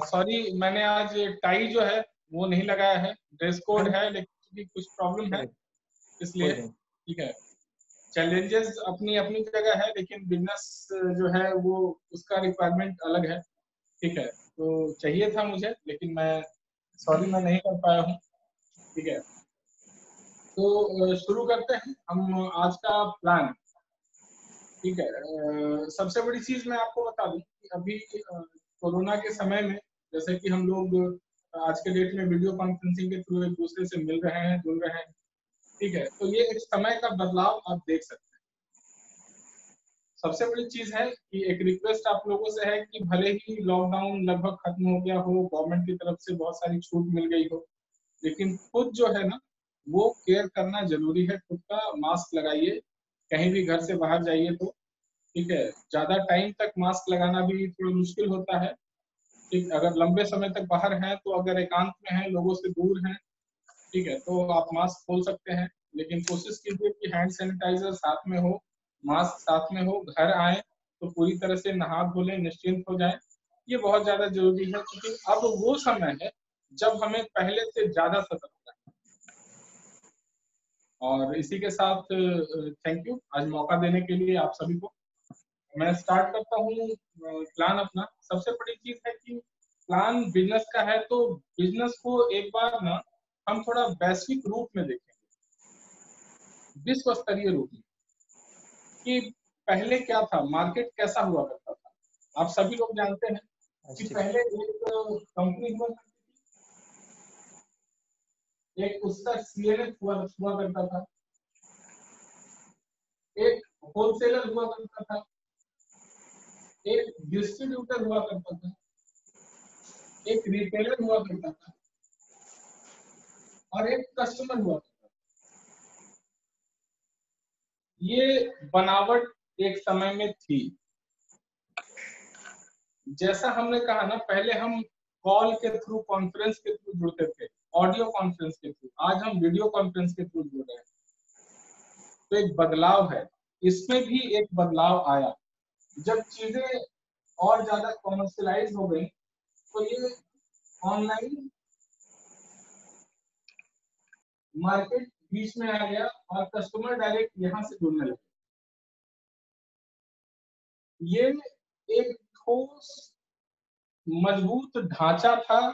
Sorry मैंने आज tie जो है वो नहीं लगाया है। ड्रेस कोड है लेकिन कुछ प्रॉब्लम है इसलिए ठीक है। चैलेंजेस अपनी अपनी जगह है लेकिन बिज़नेस जो है वो उसका रिक्वायरमेंट अलग है। ठीक है तो चाहिए था मुझे लेकिन मैं सॉरी मैं नहीं कर पाया हूँ। ठीक है तो शुरू करते हैं। हम आज का प्लान ठीक है सबसे बड़ी चीज़ मैं आपको बता दूँ कि अभी कोरोना के समय में, जैसे कि हम लोग आज के डेट में वीडियो कॉन्फ्रेंसिंग के थ्रू एक दूसरे से मिल रहे हैं जुड़ रहे हैं, ठीक है? तो ये एक समय का बदलाव आप देख सकते हैं। सबसे बड़ी चीज़ है कि एक रिक्वेस्ट आप लोगों से है कि भले ही लॉकडाउन लगभग खत्म हो गया हो गवर्नमेंट की तरफ़ से बहुत सारी छूट मिल गई हो, लेकिन खुद जो है ना, वो केयर करना ज़रूरी है। खुद का मास्क लगाइए, कहीं भी घर से बाहर जाइए तो ठीक है? ज़्यादा टाइम तक मास्क लगाना भी थोड़ा मुश्किल होता है। ठीक, अगर लंबे समय तक बाहर हैं तो अगर एकांत में है, लोगों से दूर हैं, ठीक है तो आप मास्क खोल सकते हैं। लेकिन कोशिश कीजिए कि हैंड सैनिटाइजर साथ में हो मास्क साथ में हो, घर आए तो पूरी तरह से नहा धोले, निश्चिंत हो जाए। ये बहुत ज़्यादा ज़रूरी है क्योंकि अब वो समय है जब हमें पहले से ज़्यादा सतर्क और इसी के साथ थैंक यू आज मौका देने के लिए आप सभी को मैं स्टार्ट करता हूँ प्लान अपना। सबसे बड़ी चीज़ है कि प्लान बिज़नेस का है तो बिज़नेस को एक बार ना हम थोड़ा वैश्विक रूप में देखेंगे। विश्व स्तरीय रूप में। कि पहले क्या था? मार्केट कैसा हुआ करता था? आप सभी लोग जानते हैं कि अच्छा। पहले एक कंपनी हुआ एक उसका सीएनएफ हुआ हुआ करता था। एक होलसेलर हुआ करता था। एक डिस्ट्रीब्यूटर हुआ करता था। एक रिटेलर हुआ करता था। और एक कस्टमर हुआ करता था। ये बनावट एक समय में थी। जैसा हमने कहा ना, पहले हम कॉल के थ्रू कॉन्फ्रेंस के थ्रू जुड़ते थे। ऑडियो कॉन्फ्रेंस के थ्रू आज हम वीडियो कॉन्फ्रेंस के थ्रू जुड़ रहे हैं। तो एक बदलाव है। इसमें भी एक बदलाव आया। जब चीज़ें और ज़्यादा कॉमर्शलाइज हो गई तो ये ऑनलाइन मार्केट बीच में आ गया और कस्टमर डायरेक्ट यहाँ से जुड़ने लगे। ये एक ठोस, मज़बूत ढांचा था,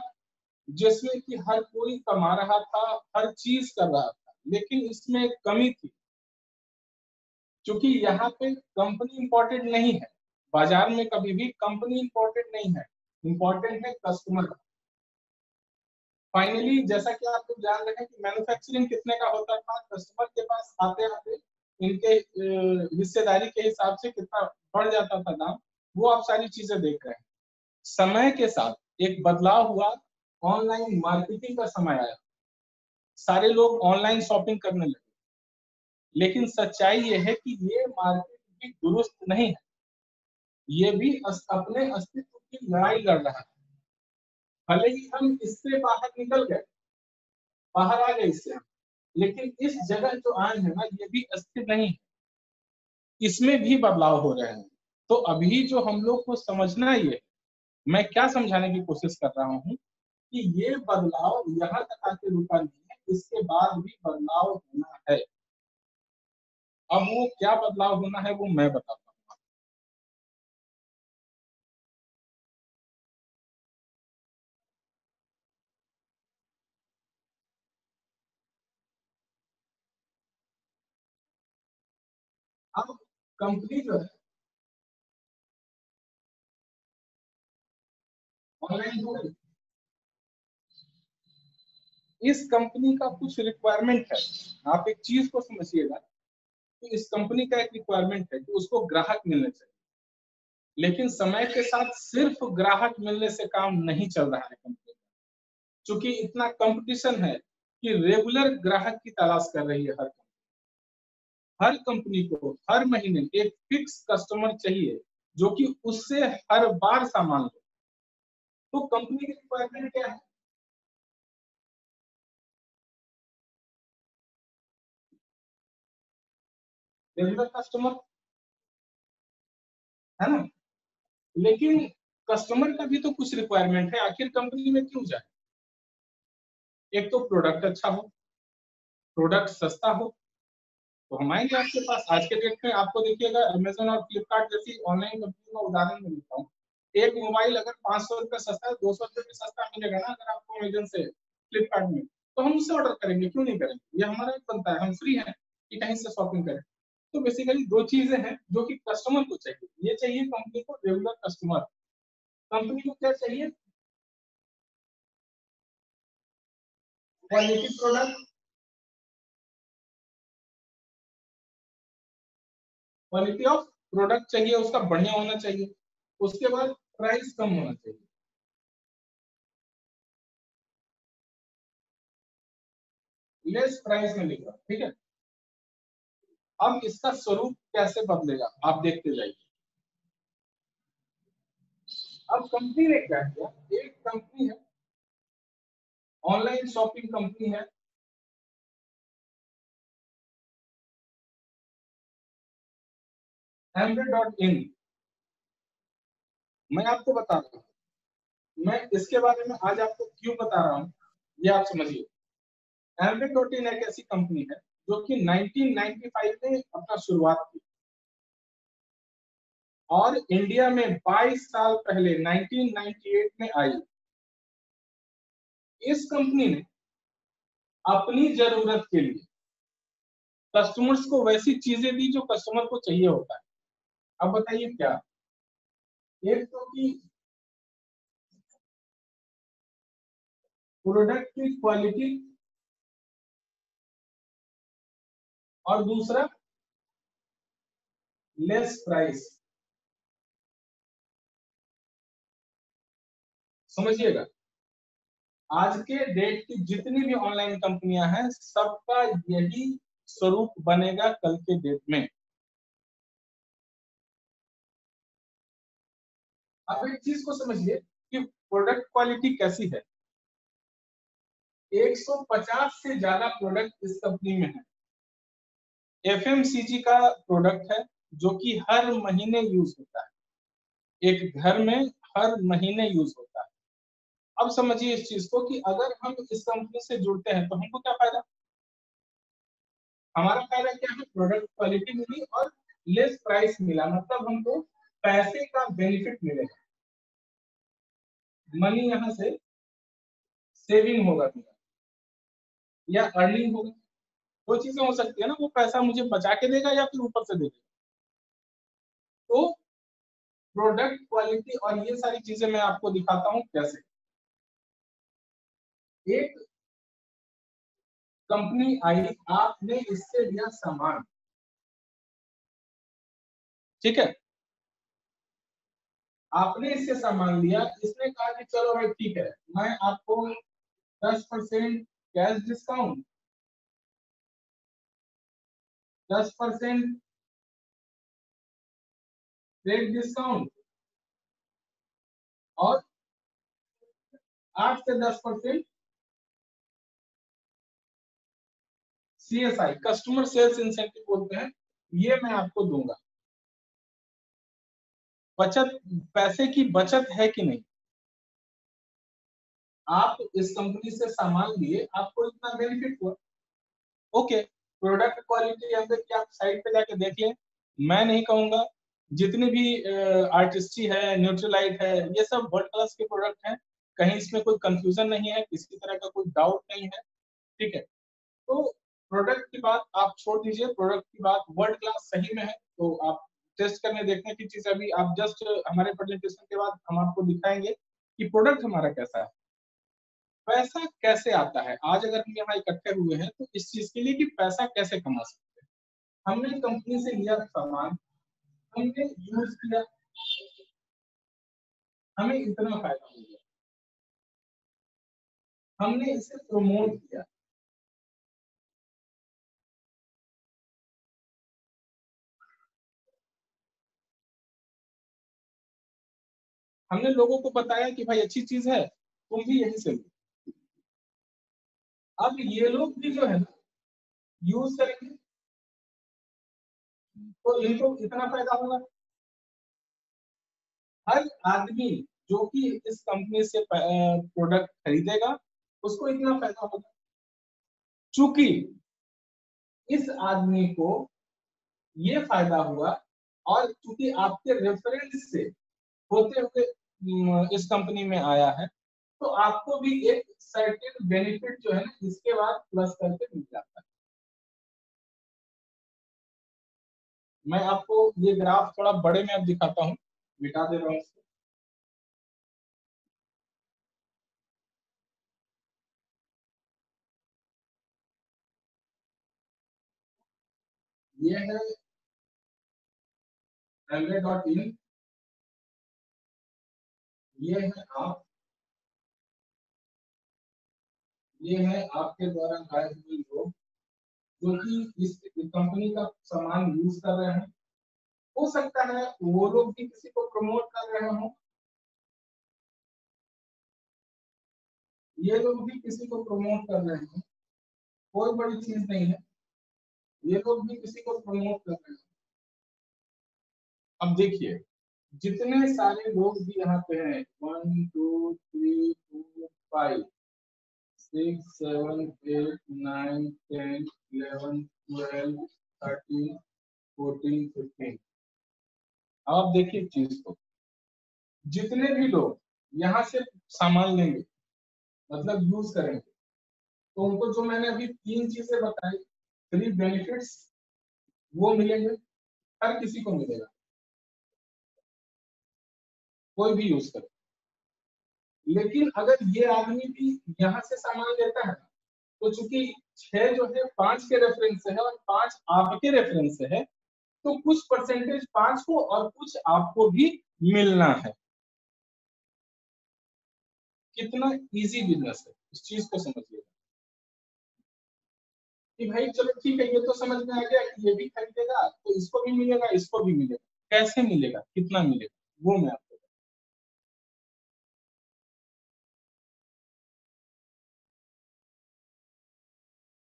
जिसमें कि हर कोई कमा रहा था, हर चीज़ कर रहा था, लेकिन इसमें कमी थी। क्योंकि यहाँ पे कंपनी इंपॉर्टेंट नहीं है। बाज़ार में कभी भी कंपनी इंपॉर्टेंट नहीं है। इंपॉर्टेंट है कस्टमर फाइनली जैसा कि आप लोग जान रहे हैं कि मैन्युफैक्चरिंग कितने का होता था कस्टमर के पास आते आते इनके हिस्सेदारी के हिसाब से कितना बढ़ जाता था दाम, वो आप सारी चीज़ें देख रहे हैं। समय के साथ एक बदलाव हुआ ऑनलाइन मार्केटिंग का समय आया। सारे लोग ऑनलाइन शॉपिंग करने लगे। लेकिन सच्चाई ये है कि ये मार्केट भी दुरुस्त नहीं है। ये भी अपने अस्तित्व की लड़ाई लड़ रहा है। भले ही हम इससे बाहर निकल गए, बाहर आ गए इससे, लेकिन इस जगह जो आए हैं ना, ये भी अस्थिर नहीं है। इसमें भी बदलाव हो रहे हैं। तो अभी जो हम लोग को समझना ये, मैं क्या समझाने की कोशिश कर रहा हूँ कि ये बदलाव यहाँ तक आके रुका नहीं है, इसके बाद भी बदलाव होना है। अब वो क्या बदलाव होना है वो मैं बताता हूँ अब कंपनी जो है। ऑनलाइन इस कंपनी का कुछ रिक्वायरमेंट है। आप एक चीज़ को समझिएगा। कि इस कंपनी का एक रिक्वायरमेंट है कि उसको ग्राहक मिलने चाहिए। लेकिन समय के साथ सिर्फ़ ग्राहक मिलने से काम नहीं चल रहा है कंपनी का। क्योंकि इतना कंपटीशन है कि रेगुलर ग्राहक की तलाश कर रही है हर कंपनी। हर कंपनी को हर महीने एक फिक्स कस्टमर चाहिए जो कि उससे हर बार सामान ले। तो कंपनी की रिक्वायरमेंट क्या है? रेगुलर कस्टमर है ना? लेकिन कस्टमर का भी तो कुछ रिक्वायरमेंट है, आखिर कंपनी में क्यों जाए? एक तो प्रोडक्ट अच्छा हो प्रोडक्ट सस्ता हो तो हम आएँगे आपके पास। आज के डेट में आपको देखिएगा अमेजोन और फ्लिपकार्ट जैसी ऑनलाइन कंपनी का उदाहरण मैं देता हूँ। एक मोबाइल अगर पाँच सौ रुपये सस्ता है, दो सौ रुपये सस्ता मिलेगा ना, अगर आपको अमेजोन से फ्लिपकार्ट में तो हम उससे ऑर्डर करेंगे, क्यों नहीं करेंगे? ये हमारा एक बनता है, हम फ्री हैं कि कहीं से शॉपिंग करें। तो बेसिकली दो चीज़ें हैं जो कि कस्टमर को चाहिए। ये चाहिए कंपनी को रेगुलर कस्टमर कंपनी को क्या चाहिए? Quality product quality of product चाहिए, उसका बढ़िया होना चाहिए। उसके बाद प्राइस कम होना चाहिए। लेस प्राइस में लिखा। ठीक है? अब इसका स्वरूप कैसे बदलेगा? आप देखते जाइए। अब कंपनी ने क्या किया? एक कंपनी है ऑनलाइन शॉपिंग कंपनी है। एमरे डॉट इन मैं आपको बता रहा हूँ। मैं इसके बारे में आज आपको क्यों बता रहा हूँ, ये आप समझिए। एमरेड डॉट इन एक ऐसी कंपनी है जो कि 1995 में अपना शुरुआत की। और इंडिया में 22 साल पहले 1998 में आई। इस कंपनी ने अपनी ज़रूरत के लिए कस्टमर्स को वैसी चीज़ें दी जो कस्टमर को चाहिए होता है। अब बताइए क्या? एक तो कि प्रोडक्ट की क्वालिटी और दूसरा लेस प्राइस समझिएगा? आज के डेट की जितनी भी ऑनलाइन कंपनियाँ हैं, सबका यही स्वरूप बनेगा कल के डेट में। अब एक चीज़ को समझिए कि प्रोडक्ट क्वालिटी कैसी है। 150 से ज़्यादा प्रोडक्ट इस कंपनी में है। एफएमसीजी का प्रोडक्ट है, जो कि हर महीने यूज़ होता है। एक घर में हर महीने यूज़ होता है। अब समझिए इस चीज़ को कि अगर हम इस कंपनी से जुड़ते हैं तो हमको क्या फ़ायदा? हमारा फ़ायदा क्या है? प्रोडक्ट क्वालिटी मिली और लेस प्राइस मिला। मतलब हमको पैसे का बेनिफिट मिलेगा। मनी यहाँ से सेविंग होगा। या अर्निंग होगा। दो चीज़ें हो सकती है ना, वो पैसा मुझे बचा के देगा या फिर ऊपर से देगा? तो प्रोडक्ट क्वालिटी और ये सारी चीज़ें मैं आपको दिखाता हूँ कैसे। एक कंपनी आई, आपने इससे लिया सामान। ठीक है? आपने इससे सामान लिया, इसने कहा कि चलो भाई ठीक है, मैं आपको दस परसेंट कैश डिस्काउंट दस परसेंट ट्रेड डिस्काउंट और आठ से दस percent CSI customer sales incentive बोलते हैं। ये मैं आपको दूँगा। बचत, पैसे की बचत है कि नहीं? आप इस कंपनी से सामान लिए, आपको इतना बेनिफिट हुआ। ओके प्रोडक्ट क्वालिटी अंदर की आप पे जाके देख लें, मैं नहीं कहूँगा, जितनी भी आर्टिस्टी है न्यूट्रलाइट है, ये सब वर्ल्ड क्लास के प्रोडक्ट हैं, कहीं इसमें कोई कंफ्यूजन नहीं है, किसी तरह का कोई डाउट नहीं है, ठीक है? तो प्रोडक्ट की बात आप छोड़ दीजिए प्रोडक्ट की बात वर्ल्ड क्लास सही में है तो आप टेस्ट करने, देखने की चीज़ अभी आप जस्ट हमारे प्रेजेंटेशन के बाद हम आपको दिखाएँगे कि प्रोडक्ट हमारा कैसा है। पैसा कैसे आता है? आज अगर हम यहाँ इकट्ठे हुए हैं तो इस चीज़ के लिए कि पैसा कैसे कमा सकते हैं? हमने कंपनी से लिया सामान, हमने यूज़ किया, हमें इतना फ़ायदा हो गया। हमने इसे प्रमोट किया। हमने लोगों को बताया कि भाई अच्छी चीज़ है, तुम भी यही से लो। अब ये लोग भी जो है ना यूज़ करेंगे। तो इनको इतना फ़ायदा होगा। हर आदमी जो कि इस कंपनी से प्रोडक्ट खरीदेगा, उसको इतना फ़ायदा होगा। चूँकि इस आदमी को ये फ़ायदा हुआ और चूँकि आपके रेफरेंस से होते हुए इस कंपनी में आया है तो आपको भी एक सर्टेन बेनिफिट जो है ना इसके बाद प्लस करके मिल जाता है। मैं आपको ये ग्राफ थोड़ा बड़े में अब दिखाता हूँ मिटा दे रहा हूँ ये है रेलवे डॉट इन ये है आप ये है आपके द्वारा आए हुए लोग, जो कि इस कंपनी का सामान यूज़ कर रहे हैं। हो सकता है वो लोग भी किसी को प्रमोट कर रहे हो। ये लोग भी किसी को प्रमोट कर रहे हैं। कोई बड़ी चीज़ नहीं है। ये लोग भी किसी को प्रमोट कर रहे हैं। अब देखिए, जितने सारे लोग भी यहाँ पे हैं one two three four five अब देखिए चीज़ को। जितने भी लोग यहाँ से सामान लेंगे मतलब यूज़ करेंगे तो उनको जो मैंने अभी तीन चीज़ें बताई थ्री बेनिफिट्स वो मिलेंगे, हर किसी को मिलेगा। कोई भी यूज़ करे लेकिन अगर ये आदमी भी यहाँ से सामान लेता है तो चूँकि छह जो है, पाँच के रेफरेंस से है और पाँच आपके रेफरेंस से है तो कुछ परसेंटेज पाँच को और कुछ आपको भी मिलना है। कितना इजी बिज़नेस है, इस चीज़ को समझिएगा। कि भाई चलो ठीक है, ये तो समझ में आ गया कि ये भी खरीदेगा तो इसको भी मिलेगा, इसको भी मिलेगा। कैसे मिलेगा? कितना मिलेगा? वो मैं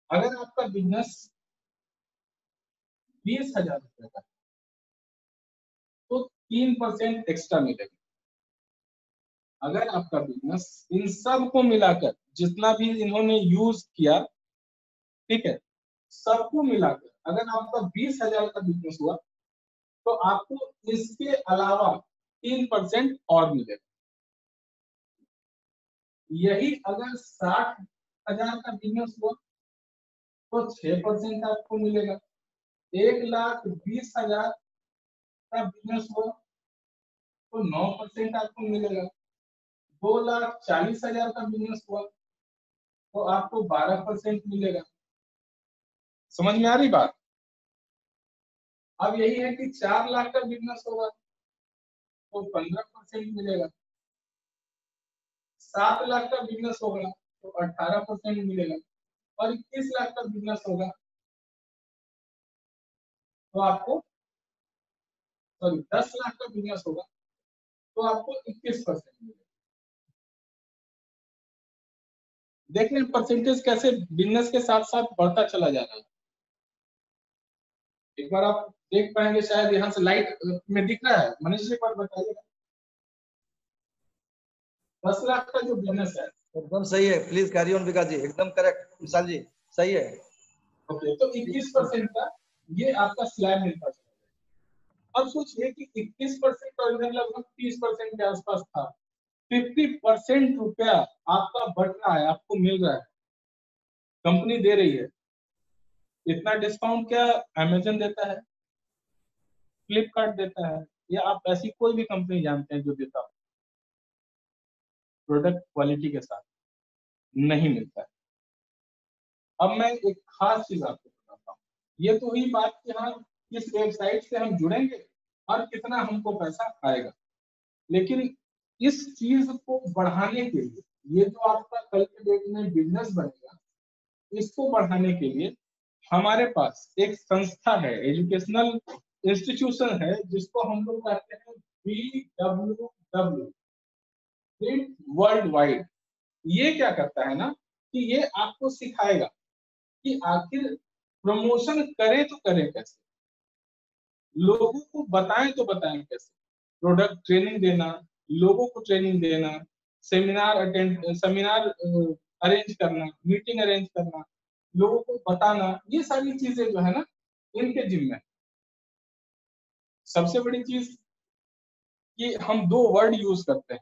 अगर आपका बिज़नेस बीस हज़ार रुपए का तो तीन परसेंट एक्स्ट्रा मिलेगा। अगर आपका बिज़नेस इन सबको मिलाकर, जितना भी इन्होंने यूज़ किया, ठीक है, सबको मिलाकर, अगर आपका बीस हज़ार का बिज़नेस हुआ तो आपको इसके अलावा तीन परसेंट और मिलेगा। यही अगर साठ हज़ार का बिज़नेस हुआ तो छह परसेंट आपको मिलेगा। एक लाख बीस हज़ार का बिज़नेस हुआ तो नौ परसेंट आपको मिलेगा। दो लाख चालीस हज़ार का बिज़नेस हुआ तो आपको बारह परसेंट मिलेगा। समझ में आ रही बात? अब यही है कि चार लाख का बिज़नेस होगा तो पंद्रह परसेंट मिलेगा। सात लाख का बिज़नेस होगा तो अठारह परसेंट मिलेगा। और इक्कीस लाख का बिज़नेस होगा। तो आपको सॉरी दस लाख का बिज़नेस होगा तो आपको इक्कीस परसेंट मिलेगा। देख रहे परसेंटेज कैसे बिज़नेस के साथ साथ बढ़ता चला जा रहा है। एक बार आप देख पाएँगे शायद यहाँ से लाइट में दिख रहा है। मनीष जी पर बताइएगा। दस लाख का जो बिज़नेस है एकदम सही है। Please carry on Vikas ji. एकदम करेक्ट विशाल जी, सही है। ओके तो 21 परसेंट का ये आपका स्लैब मिलता है। अब सोचिए कि 21 परसेंट और इधर लगभग 30 परसेंट के आसपास था। 50 परसेंट रुपया आपका बढ़ रहा है, आपको मिल रहा है। कंपनी दे रही है। इतना डिस्काउंट क्या अमेजन देता है? फ्लिपकार्ट देता है? या आप ऐसी कोई भी कंपनी जानते हैं जो देता हो? प्रोडक्ट क्वालिटी के साथ। नहीं मिलता है। अब मैं एक खास चीज़ आपको बताता हूँ। ये तो हुई बात कि हाँ किस वेबसाइट से हम जुड़ेंगे और कितना हमको पैसा आएगा। लेकिन इस चीज़ को बढ़ाने के लिए, ये जो आपका कल के डेट में बिज़नेस बनेगा, इसको बढ़ाने के लिए हमारे पास एक संस्था है एजुकेशनल इंस्टीट्यूशन है, जिसको हम लोग कहते हैं B W W world wide ये क्या करता है ना कि ये आपको सिखाएगा कि आखिर प्रमोशन करे तो करे कैसे? लोगों को बताएँ तो बताएँ कैसे? प्रोडक्ट ट्रेनिंग देना, लोगों को ट्रेनिंग देना, सेमिनार अटेंड, सेमिनार अरेंज करना, मीटिंग अरेंज करना, लोगों को बताना, ये सारी चीज़ें जो है ना इनके जिम्मे सबसे बड़ी चीज़ कि हम दो वर्ड यूज़ करते हैं।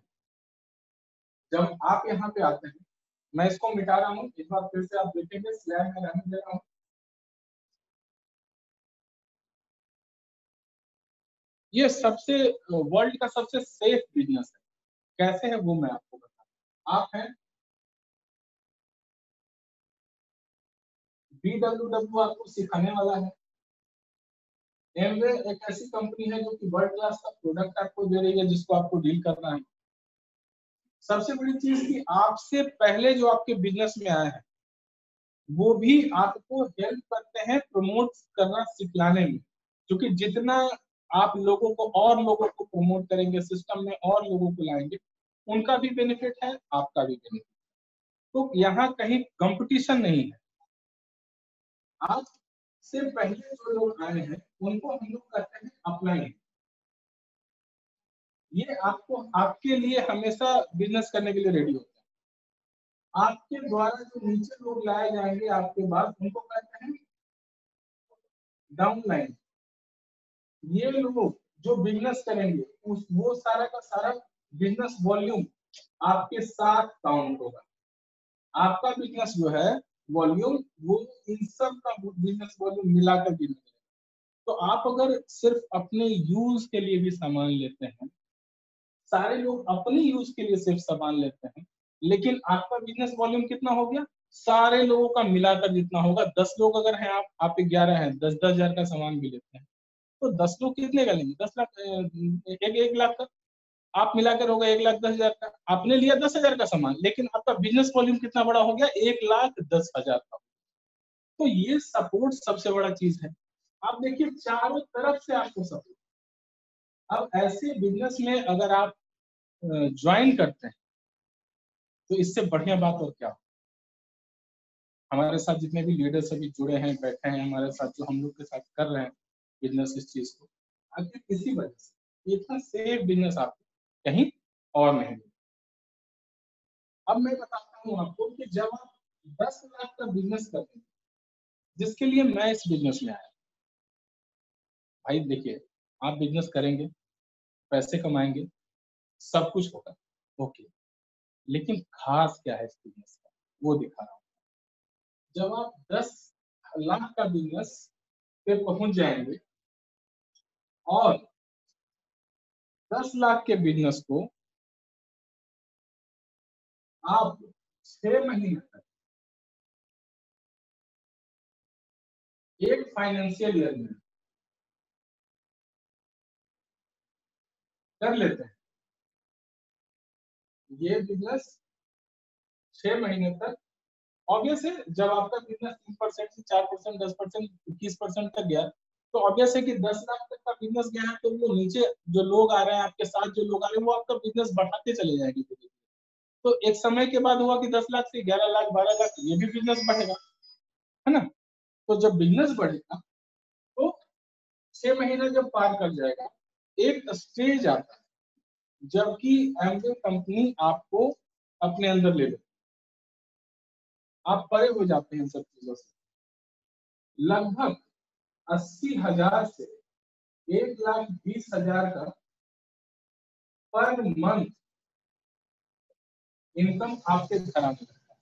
जब आप यहाँ पे आते हैं, मैं इसको मिटा रहा हूँ, एक बार फिर से आप देखेंगे स्लैब में रहने दे रहा हूँ। ये सबसे वर्ल्ड का सबसे सेफ़ बिज़नेस है। कैसे है वो मैं आपको बता आप हैं बीडब्ल्यू आपको सिखाने वाला है। एमवे एक ऐसी कंपनी है जो कि वर्ल्ड क्लास का प्रोडक्ट आपको दे रही है, जिसको आपको डील करना है। सबसे बड़ी चीज़ कि आपसे पहले जो आपके बिज़नेस में आए हैं, वो भी आपको हेल्प करते हैं प्रमोट करना सिखलाने में। क्योंकि जितना आप लोगों को और लोगों को प्रमोट करेंगे सिस्टम में और लोगों को लाएँगे, उनका भी बेनिफिट है, आपका भी बेनिफिट तो यहाँ कहीं कंपटीशन नहीं है। आज से पहले जो लोग आए हैं, उनको हम लोग कहते हैं अपलाइन ये आपको, आपके लिए हमेशा बिज़नेस करने के लिए रेडी होता है। आपके द्वारा जो नीचे लोग लाए जाएँगे, आपके बाद उनको कहते हैं डाउन लाइन ये लोग जो बिज़नेस करेंगे, उस, वो सारा का सारा बिज़नेस वॉल्यूम आपके साथ काउंट होगा। आपका बिज़नेस जो है वॉल्यूम वो इन सब का बिज़नेस वॉल्यूम मिलाकर बिज़नेस तो आप अगर सिर्फ़ अपने यूज़ के लिए भी सामान लेते हैं सारे लोग अपने यूज़ के लिए सिर्फ़ सामान लेते हैं, लेकिन आपका बिज़नेस वॉल्यूम कितना हो गया? सारे लोगों का मिलाकर जितना होगा। दस लोग अगर हैं आप आप ग्यारह हैं, दस दस हज़ार का सामान भी लेते हैं। तो दस लोग कितने का लेंगे? दस लाख एक एक लाख का? आप मिलाकर होगा एक लाख, दस हज़ार का। आपने लिया दस हज़ार का सामान, लेकिन आपका बिज़नेस वॉल्यूम कितना बड़ा हो गया? एक लाख दस हज़ार का। तो ये सपोर्ट सबसे बड़ा चीज़ है। आप देखिए, चारों तरफ़ से आपको सपोर्ट अब ऐसे बिज़नेस में अगर आप ज्वाइन करते हैं तो इससे बढ़िया बात और क्या? हो हमारे साथ जितने भी लीडर्स अभी जुड़े हैं, बैठे हैं, हमारे साथ जो हम लोग के साथ कर रहे हैं बिज़नेस इस चीज़ को आखिर किसी वजह से, इतना सेफ़ बिज़नेस आपको कहीं और नहीं अब मैं बताता हूँ आपको कि जब आप दस लाख का बिज़नेस करते हैं, जिसके लिए मैं इस बिज़नेस में आया, भाई देखिए आप बिज़नेस करेंगे, पैसे कमाएँगे, सब कुछ होगा। ओके लेकिन खास क्या है इस बिज़नेस का? वो दिखा रहा हूँ। जब आप दस लाख का बिज़नेस पे पहुँच जाएँगे और दस लाख के बिज़नेस को आप छह महीने तक एक फाइनेंशियल ईयर में कर लेते हैं। ये बिज़नेस छह महीने तक ऑब्वियस है जब आपका बिज़नेस तीन परसेंट से चार परसेंट दस परसेंट इक्कीस परसेंट तक गया तो ऑब्वियस है कि दस लाख तक का बिज़नेस गया है तो वो नीचे जो लोग आ रहे हैं, आपके साथ जो लोग आ रहे हैं, वो आपका बिज़नेस बढ़ाते चले जाएँगे तो एक समय के बाद हुआ कि दस लाख से ग्यारह लाख, बारह लाख, ये भी बिज़नेस बढ़ेगा, है ना? तो जब बिज़नेस बढ़ेगा तो छह महीना जब पार कर जाएगा एक स्टेज आता है, जबकि एमवे कंपनी आपको अपने अंदर ले ले आप परे हो जाते हैं इन सब चीज़ों से। लगभग अस्सी हज़ार से एक लाख बीस हज़ार का पर मंथ इनकम आपके घर आने लगता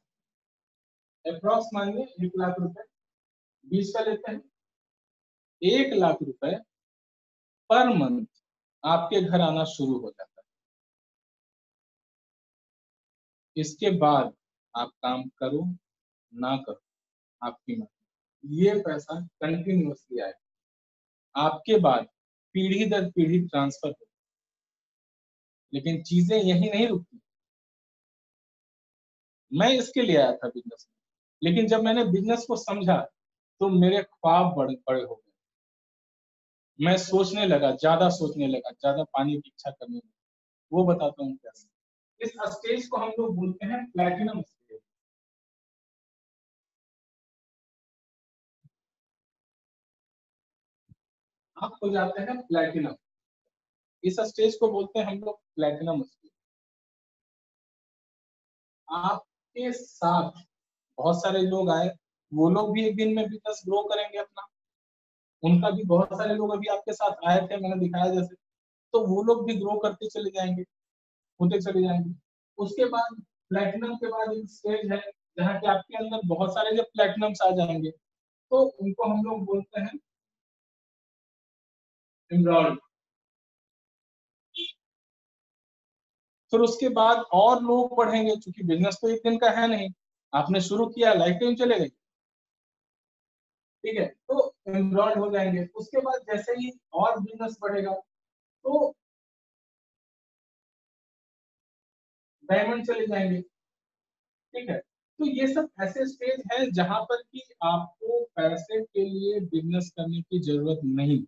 है। अप्रॉक्स मानिए, एक लाख रुपए, बीस का लेते हैं, एक लाख रुपए पर मंथ आपके घर आना शुरू हो जाता है। इसके बाद आप काम करो, ना करो, आपकी मर्ज़ी। ये पैसा कंटिन्यूसली आए आपके बाद पीढ़ी दर पीढ़ी ट्रांसफ़र हो लेकिन चीज़ें यही नहीं रुकती। मैं इसके लिए आया था बिज़नेस में। लेकिन जब मैंने बिज़नेस को समझा तो मेरे ख्वाब बड़े बड़े हो मैं सोचने लगा, ज़्यादा सोचने लगा, ज़्यादा पानी की इच्छा करने लगा। वो बताता हूँ कैसे इस स्टेज को हम लोग बोलते हैं प्लेटिनम आप हो जाते हैं प्लेटिनम इस स्टेज को बोलते हैं हम लोग प्लेटिनम स्टेज आपके साथ बहुत सारे लोग आए, वो लोग भी एक दिन में बिज़नेस ग्रो करेंगे अपना। उनका भी बहुत सारे लोग अभी आपके साथ आए थे, मैंने दिखाया जैसे। तो वो लोग भी ग्रो करते चले जाएँगे, होते चले जाएँगे। उसके बाद प्लेटिनम के बाद एक स्टेज है, जहाँ के आपके अंदर बहुत सारे जब प्लेटिनम्स आ जाएँगे तो उनको हम लोग बोलते हैं इमराल्ड फिर उसके बाद और लोग बढ़ेंगे क्योंकि बिज़नेस तो एक दिन का है नहीं। आपने शुरू किया लाइफ टाइम चले गए ठीक है तो एनरोल्ड हो जाएँगे। उसके बाद जैसे ही और बिज़नेस बढ़ेगा तो डायमंड चले जाएँगे। ठीक है? तो ये सब ऐसे स्टेज है जहाँ पर कि आपको पैसे के लिए बिज़नेस करने की ज़रूरत नहीं।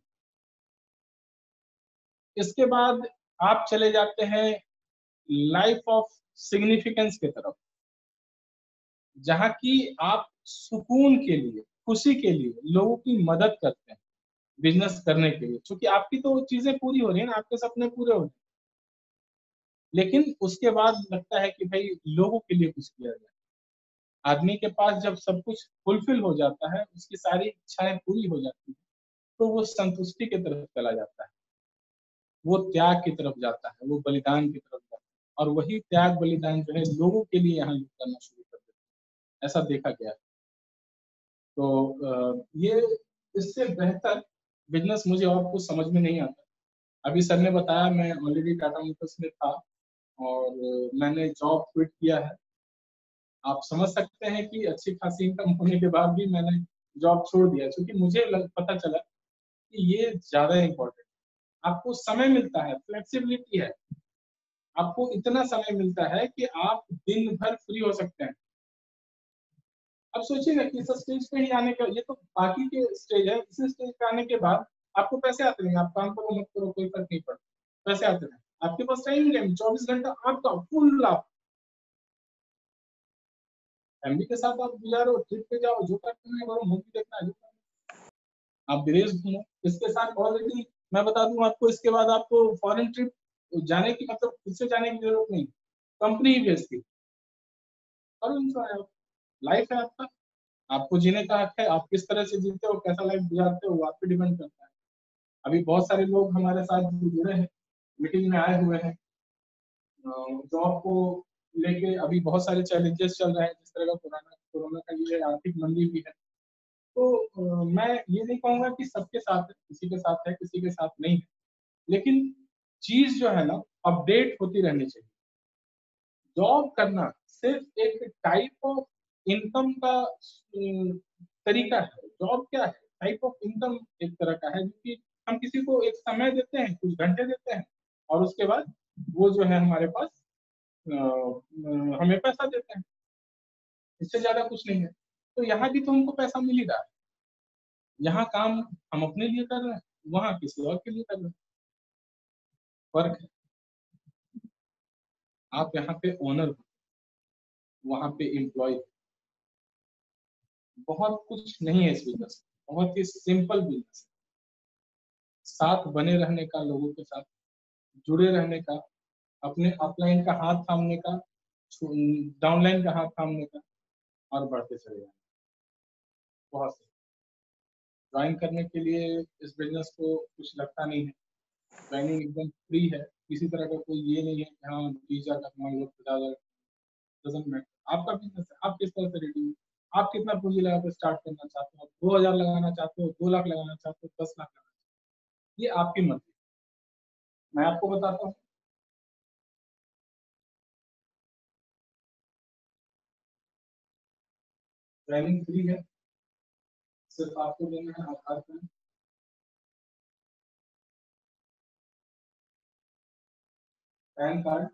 इसके बाद आप चले जाते हैं लाइफ ऑफ़ सिग्निफिकेंस की तरफ़, जहाँ की आप सुकून के लिए खुशी के लिए, लोगों की मदद करते हैं बिज़नेस करने के लिए। क्योंकि आपकी तो चीज़ें पूरी हो रही है ना, आपके सपने पूरे हो रहे हैं। लेकिन उसके बाद लगता है कि भाई, लोगों के लिए कुछ किया जाए। आदमी के पास जब सब कुछ फुलफिल हो जाता है, उसकी सारी इच्छाएँ पूरी हो जाती है तो वो संतुष्टि की तरफ़ चला जाता है। वो त्याग की तरफ़ जाता है, वो बलिदान की तरफ़ जाता है। और वही त्याग बलिदान जो है, लोगों के लिए यहाँ करना शुरू कर देते हैं। ऐसा देखा गया है। तो ये इससे बेहतर बिज़नेस मुझे और कुछ समझ में नहीं आता। अभी सर ने बताया, मैं ऑलरेडी टाटा मोटर्स में था और मैंने जॉब क्विट किया है। आप समझ सकते हैं कि अच्छी खासी इनकम होने के बाद भी मैंने जॉब छोड़ दिया, क्योंकि मुझे पता चला कि ये ज़्यादा इम्पोर्टेंट आपको समय मिलता है फ्लेक्सिबिलिटी है। आपको इतना समय मिलता है कि आप दिन भर फ्री हो सकते हैं। अब सोचिए ना कि इस स्टेज पे ही आने का, ये तो बाकी के स्टेज है, इस स्टेज पे आने के बाद आपको पैसे आते रहेंगे, आप काम करो, मत करो, कोई फ़र्क नहीं पड़ता। पैसे आते रहेंगे। आपके पास टाइम नहीं चौबीस घंटा आपका फुल आप फैमिली के साथ आप गुजारो ट्रिप पे जाओ, जो करते हैं करो मूवी देखना है जो करना आप विदेश घूमो, इसके साथ ऑलरेडी मैं बता दूँ आपको, इसके बाद आपको फॉरेन ट्रिप जाने की मतलब खुद से जाने की ज़रूरत नहीं। कंपनी ही भेजती। करो इंजॉय आप लाइफ है आपका। आपको जीने का हक है, आप किस तरह से जीते हो, कैसा लाइफ गुजारते हो, वो आप पे डिपेंड करता है। अभी बहुत सारे लोग हमारे साथ जुड़े हैं मीटिंग में आए हुए हैं। जॉब को लेके अभी बहुत सारे चैलेंजेस चल रहे हैं, जिस तरह का कोरोना कोरोना का ये आर्थिक मंदी भी है। तो मैं ये नहीं कहूँगा कि सबके साथ है, किसी के साथ है, किसी के साथ नहीं है। लेकिन चीज़ जो है ना अपडेट होती रहनी चाहिए। जॉब करना सिर्फ़ एक टाइप ऑफ़ इनकम का तरीका है जॉब क्या है टाइप ऑफ़ इनकम एक तरह का है क्योंकि हम किसी को एक समय देते हैं कुछ घंटे देते हैं और उसके बाद वो जो है हमारे पास आ, हमें पैसा देते हैं। इससे ज़्यादा कुछ नहीं है। तो यहाँ भी तो हमको पैसा मिल ही रहा है। यहाँ काम हम अपने लिए कर रहे हैं वहाँ किसी और के लिए कर रहे हैं। फ़र्क है। आप यहाँ पे ओनर हो वहाँ पे एम्प्लॉय बहुत कुछ नहीं है इस बिज़नेस बहुत ही सिंपल बिज़नेस साथ बने रहने का, लोगों के साथ जुड़े रहने का, अपने अपलाइन का हाथ थामने का डाउनलाइन का हाथ थामने का और बढ़ते चले जाने बहुत से ज्वाइन करने के लिए इस बिज़नेस को कुछ लगता नहीं है। ज्वाइनिंग एकदम फ्री है। किसी तरह का कोई ये नहीं है कि हाँ बीस हज़ार का मान लो पचास हज़ार आपका बिज़नेस है। आप किस तरह से रेडी आप कितना पूंजी लगा कर स्टार्ट करना चाहते हो? दो हज़ार लगाना चाहते हो, दो लाख लगाना चाहते हो, दस लाख लगाना चाहते हो? ये आपकी मर्ज़ी मैं आपको बताता हूँ। ट्रेनिंग फ्री है। सिर्फ़ आपको देना है Aadhaar card. PAN card.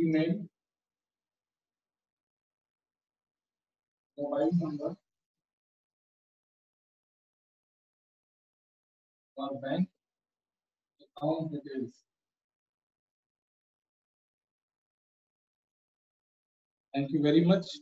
Email mobile number और bank account details thank you very much